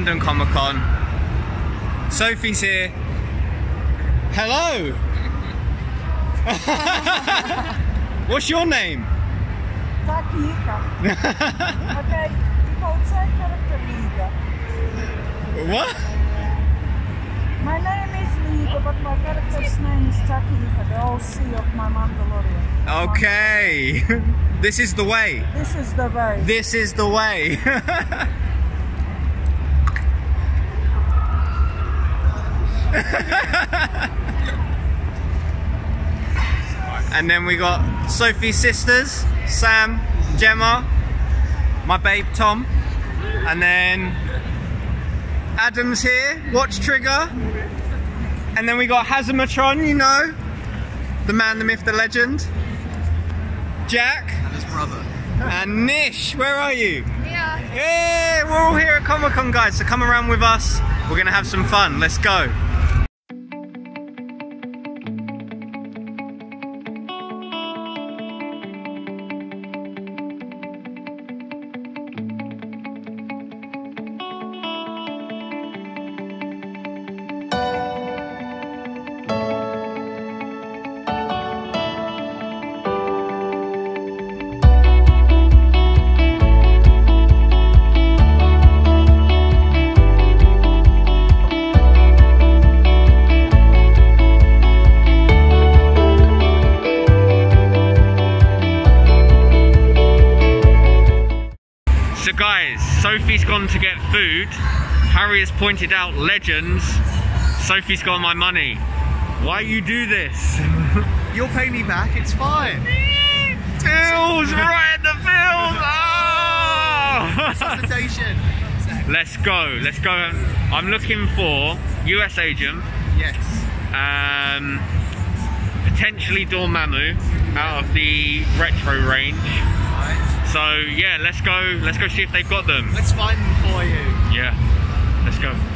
London Comic Con. Sophie's here. Hello. What's your name? Takika. Okay, wou twee character Liga. What? My name is Liga, but my character's name is Takika, the OC of my Mandalorian. Okay. This is the way. This is the way. This is the way. and then we got Sophie's sisters, Sam, Gemma, my babe Tom, and then Adam's here, Watch Trigger, and then we got Hazamatron, you know, the man, the myth, the legend, Jack, and his brother. and Nish, where are you? Yeah. Yeah, we're all here at Comic Con, guys. So come around with us. We're gonna have some fun. Let's go. Has pointed out legends. Sophie's got my money. Why you do this? You'll pay me back, it's fine. Feels right in the feels. Oh! Let's go. Let's go. I'm looking for US agent, Yes. um, potentially Dormammu out of the retro range. Right. So yeah, let's go. Let's go see if they've got them. Let's find them for you. Yeah, let's go.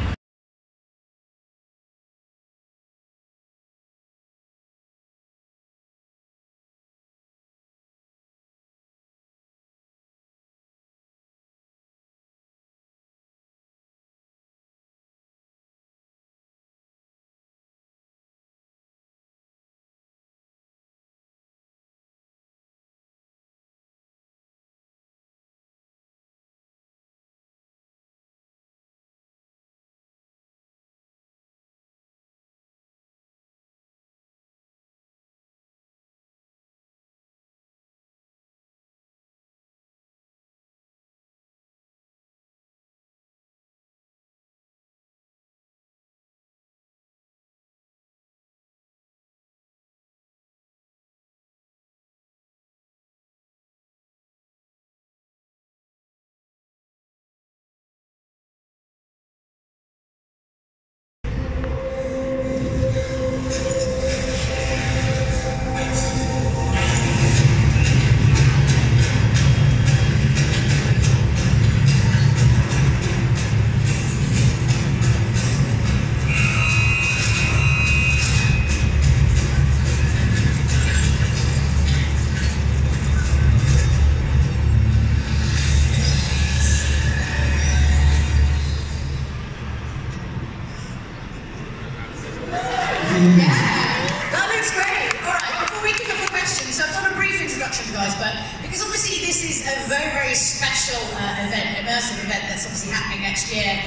guys, but because obviously this is a very, very special uh, event, immersive event that's obviously happening next year,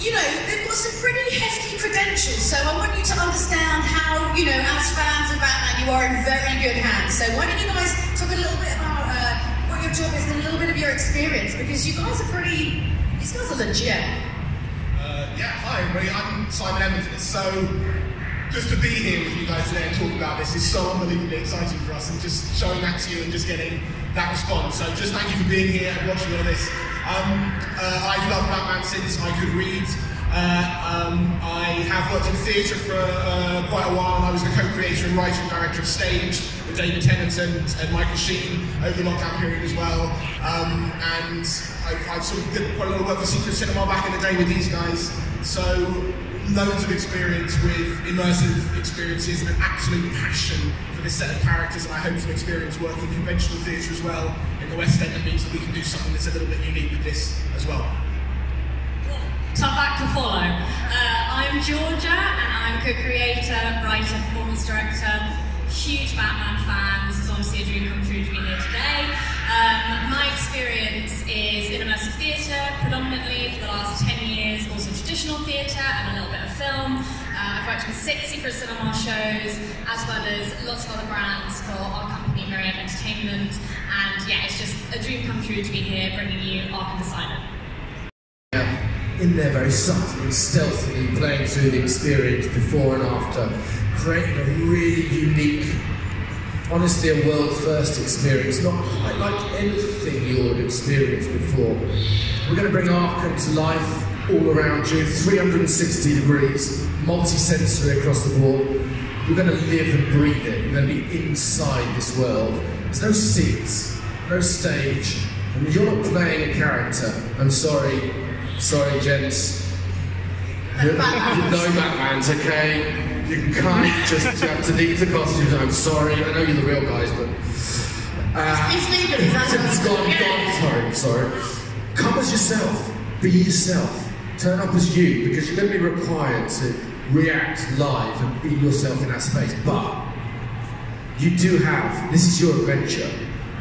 you know, they've got some pretty hefty credentials. So I want you to understand how, you know, as fans of Batman, you are in very good hands. So why don't you guys talk a little bit about uh, what your job is and a little bit of your experience, because you guys are pretty, these guys are legit. Uh, yeah, hi everybody, I'm Simon Evans. So just to be here with you guys today and talk about this is so unbelievably exciting for us and just showing that to you and just getting that response. So, just thank you for being here and watching all this. Um, uh, I've loved Batman since I could read. Uh, um, I have worked in theatre for uh, quite a while. I was the co-creator and writer and director of Staged with David Tennant and, and Michael Sheen over the lockdown period as well. Um, and I've, I've sort of did quite a lot of work for Secret Cinema back in the day with these guys. So loads of experience with immersive experiences and an absolute passion for this set of characters. And I hope some experience working conventional theatre as well in the West End that means that we can do something that's a little bit unique with this as well. Tough act to follow. Uh, I'm Georgia, and I'm co-creator, writer, performance director, huge Batman fan. This is obviously a dream come true to be here today. Um, my experience is in immersive theatre, predominantly for the last 10 years, also traditional theatre and a little bit of film. Uh, I've worked with six Secret Cinema shows, as well as lots of other brands for our company, Myriad Entertainment. And yeah, it's just a dream come true to be here, bringing you Arkham Asylum. In there very subtly, stealthily, playing through the experience before and after, creating a really unique, honestly, a world first experience, not quite like anything you would have experienced before. We're going to bring Arkham to life all around you, 360 degrees, multi sensory across the board. You're going to live and breathe it. You're going to be inside this world. There's no seats, no stage, and you're not playing a character. I'm sorry, sorry, gents. You you know Batman's okay. You can't just you have to leave the costumes. I'm sorry. I know you're the real guys, but uh, He's leaving, that's it's gone, gone. Sorry, sorry. Come as yourself. Be yourself. Turn up as you, because you're going to be required to react live and be yourself in that space. But you do have this is your adventure,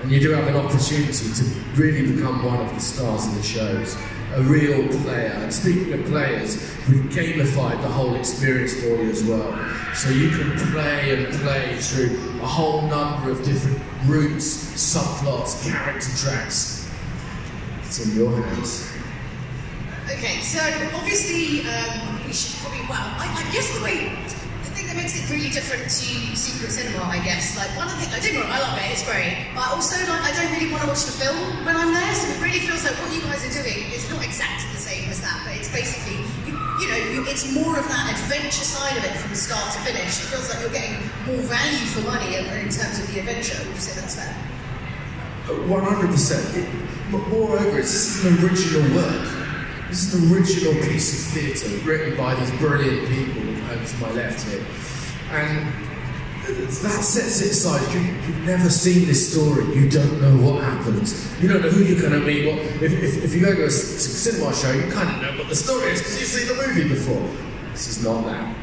and you do have an opportunity to really become one of the stars of the shows, a real player. And speaking of players, we've gamified the whole experience for you as well, so you can play and play through a whole number of different routes, subplots, character tracks. It's in your hands. Okay, so obviously um, we should probably, well, I, I guess the way, that makes it really different to Secret Cinema, I guess, like one of the I do I love it, it's great, but also like I don't really want to watch the film when I'm there, so it really feels like what you guys are doing is not exactly the same as that, but it's basically, you, you know, you, it's more of that adventure side of it from start to finish. It feels like you're getting more value for money in, in terms of the adventure. Would you that's fair? One hundred percent. Moreover, this is an original work. This is an original piece of theatre written by these brilliant people over to my left here, and that sets it aside. You, you've never seen this story. You don't know what happens. You don't know who you're going to meet. What if, if, if you go to a cinema show, you kind of know what the story is because you've seen the movie before. This is not that.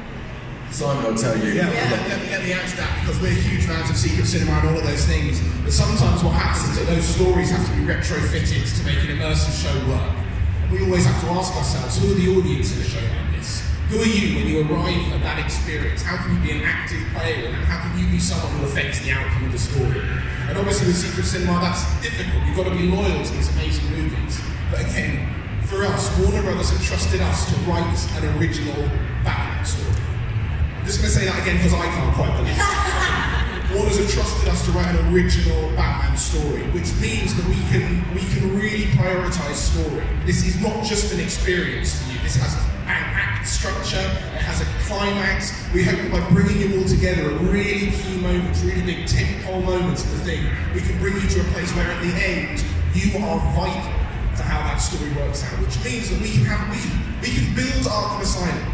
Simon will tell you. Yeah, Let, let me, let me add to that because we're huge fans of secret cinema and all of those things. But sometimes what happens is that those stories have to be retrofitted to make an immersive show work. We always have to ask ourselves, who are the audience in a show like this? Who are you when you arrive at that experience? How can you be an active player and how can you be someone who affects the outcome of the story? And obviously with secret cinema, that's difficult. You've got to be loyal to these amazing movies. But again, for us, Warner Brothers have trusted us to write an original Batman story. I'm just going to say that again because I can't quite believe it. Warners have trusted us to write an original Batman story, which means that we can we can really prioritise story. This is not just an experience for you. This has an act structure. It has a climax. We hope that by bringing you all together at really key moments, really big tentpole moments of the thing, we can bring you to a place where at the end you are vital to how that story works out. Which means that we can have we can we can build Arkham Asylum.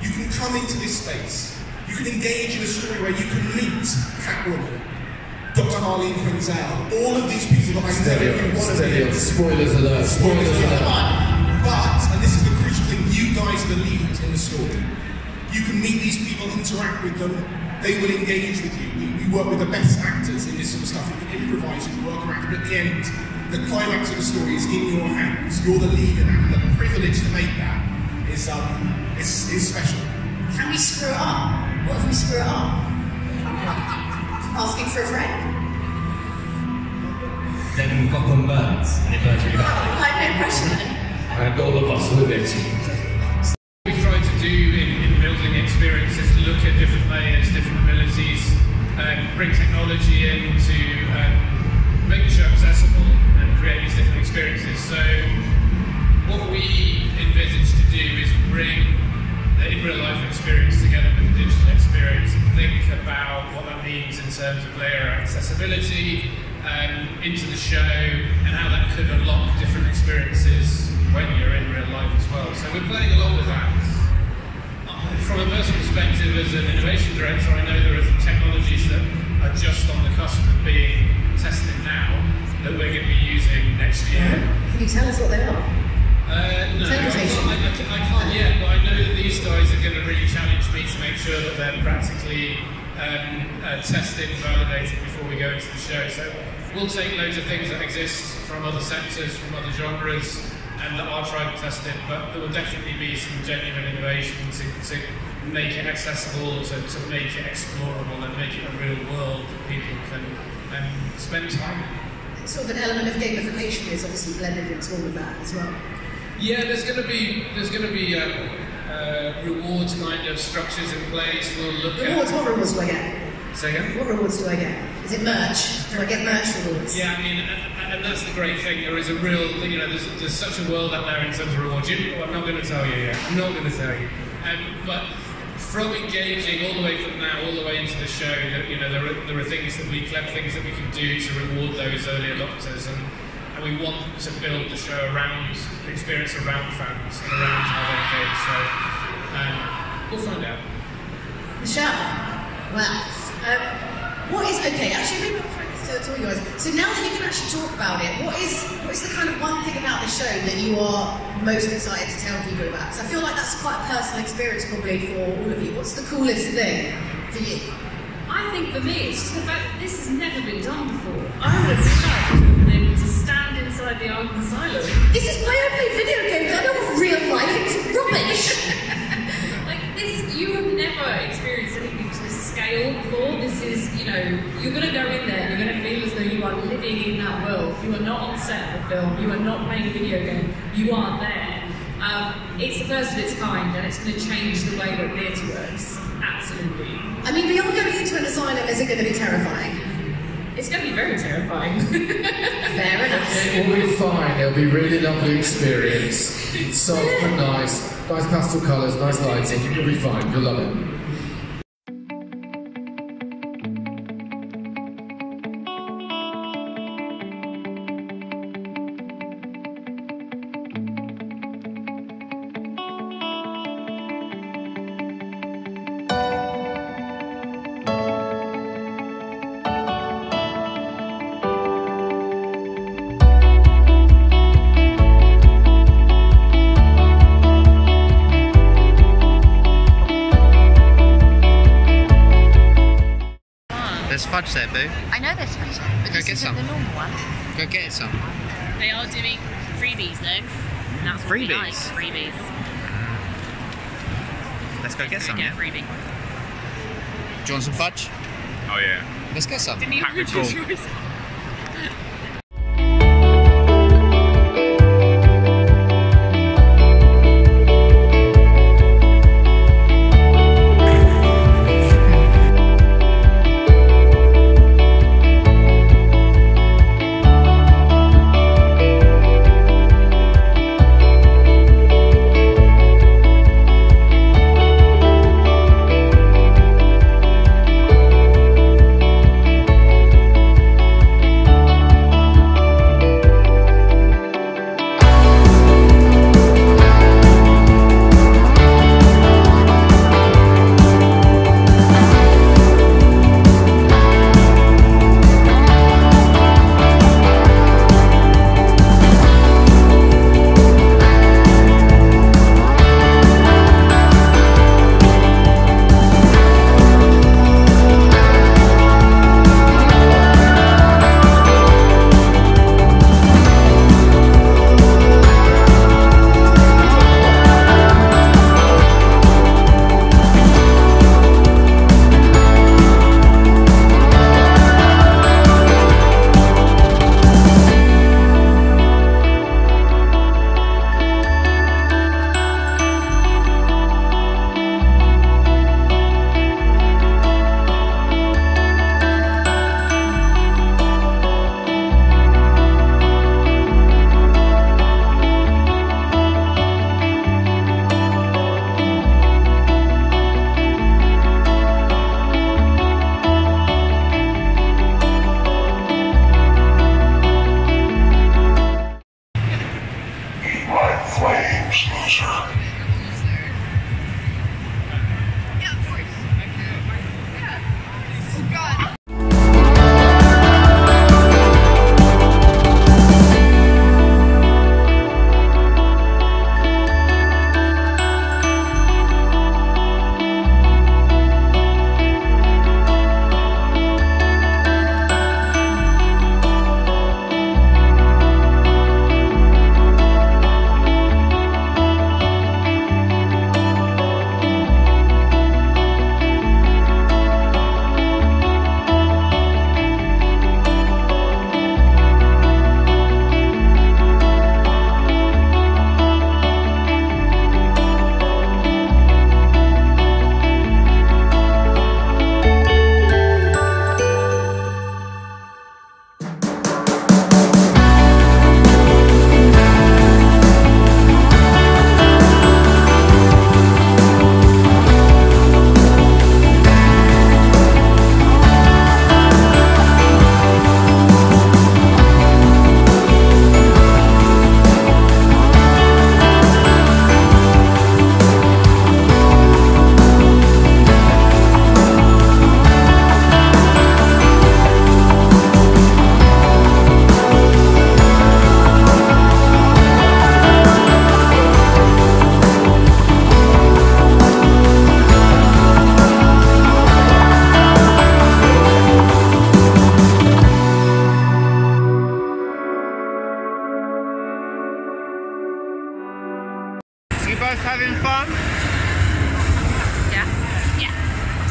You can come into this space. You can engage in a story where you can meet Catwoman, Dr. Harleen Quinzel, all of these people that I'm Steady telling you on, want to steady be. on. Spoilers alert. Spoilers alert. But, and this is the crucial thing, you guys are the lead in the story. You can meet these people, interact with them, they will engage with you. We, we work with the best actors in this sort of stuff. You can improvise, you can work around, but at the end, the climax of the story is in your hands. You're the leader now, and the privilege to make that is um is, is special. Can we screw it up? What if we screw it up? Asking for a friend? Then Gotham burns, and it burns really badly. I have no pressure then. And all of us with it. we try to do in, in building experiences to look at different layers, different abilities, um, bring technology in experience and think about what that means in terms of layer accessibility um, into the show and how that could unlock different experiences when you're in real life as well. So we're playing along with that. From a personal perspective, as an innovation director, I know there are some technologies that are just on the cusp of being tested now that we're going to be using next year. Can you tell us what they are? Uh, no, I can't, I, I I can't yet, but I know that these guys are going to really challenge me to make sure that they're practically um, uh, tested, validated before we go into the show. So we'll take loads of things that exist from other sectors, from other genres, and that are tried and tested, but there will definitely be some genuine innovation to, to make it accessible, to, to make it explorable, and make it a real world that people can um, spend time in. Sort of an element of gamification is obviously blended into all of that as well. Yeah, there's going to be there's going to be uh, uh, rewards kind of structures in place. We'll look Rewards, at. what rewards do I get? Say again? What rewards do I get? Is it merch? Do I get merch rewards? Yeah, I mean, and, and that's the great thing. There is a real, you know, there's, there's such a world out there in terms of rewards. You, I'm not going to tell you yet. I'm not going to tell you. Um, but from engaging all the way from now, all the way into the show, that, you know, there are, there are things that we, clever things that we can do to reward those early adopters, and, and we want to build the show around the experience around fans and around how they engage. So um, we'll find out. Michelle, well, um, what is okay? Actually, maybe I'll throw this to, to all you guys. So now that you can actually talk about it, what is what is the kind of one thing about the show that you are most excited to tell people about? Because I feel like that's quite a personal experience probably for all of you. What's the coolest thing for you? I think for me, it's just the fact that this has never been done before. I would have inside the Arkham Asylum. This is why I play video games. I know real life it's rubbish. like this, you have never experienced anything to this scale before. This is, you know, you're going to go in there, you're going to feel as though you are living in that world. You are not on set of a film. You are not playing a video game. You are there. Um, it's the first of its kind, and it's going to change the way that theatre works. Absolutely. I mean, beyond going into an asylum, is it going to be terrifying? It's going to be very terrifying. Fair enough. It will be fine. It'll be really lovely experience. It's soft and nice. Nice pastel colours, nice lighting. You'll be fine. You'll love it. Fudge. I know there's fudge there, but Go this get isn't some. the normal one. Go get some. They are doing freebies though. And that's what we Freebies? like, freebies. Uh, let's go get some. Get Yeah? a freebie. Do you want some fudge? Oh yeah. Let's get some. Didn't you Pack me choose full. yours?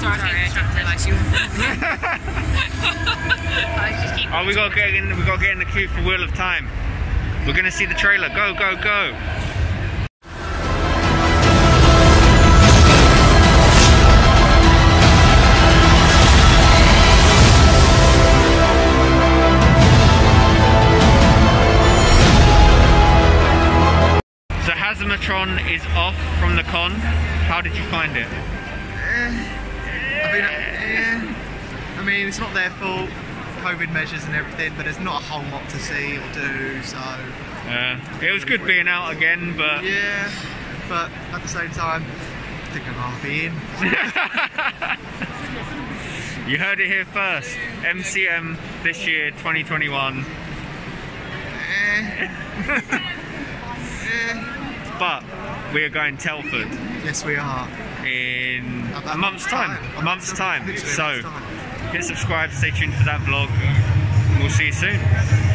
Yeah. Sorry, I distracted by you. Oh, we gotta get in. We gotta get in the queue for Wheel of Time. We're gonna see the trailer. Go, go, go! So Hazamatron is off from the con. How did you find it? I mean, yeah. I mean, it's not their fault, COVID measures and everything, but there's not a whole lot to see or do, so. yeah. it was good being out again, but Yeah, but at the same time, I think I'd rather in. you heard it here first. MCM this year, 2021. Eh. Eh. but we are going Telford Yes, we are. in About a month's time. A month's time. Literally So month's time. hit subscribe, stay tuned for that vlog. We'll see you soon.